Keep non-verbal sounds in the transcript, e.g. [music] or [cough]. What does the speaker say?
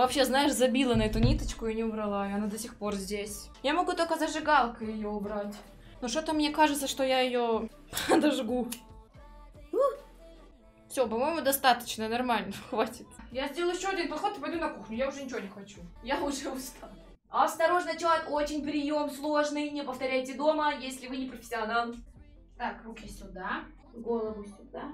Вообще, знаешь, забила на эту ниточку и не убрала, и она до сих пор здесь. Я могу только зажигалкой ее убрать. Но что-то мне кажется, что я ее [laughs] подожгу. Все, по-моему, достаточно, нормально, [laughs] хватит. Я сделаю еще один поход и пойду на кухню. Я уже ничего не хочу. Я уже устала. Осторожно, чат, очень прием сложный. Не повторяйте дома, если вы не профессионал. Так, руки сюда, голову сюда.